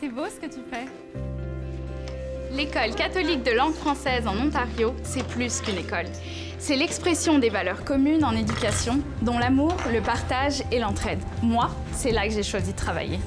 C'est beau ce que tu fais. L'école catholique de langue française en Ontario, c'est plus qu'une école. C'est l'expression des valeurs communes en éducation, dont l'amour, le partage et l'entraide. Moi, c'est là que j'ai choisi de travailler.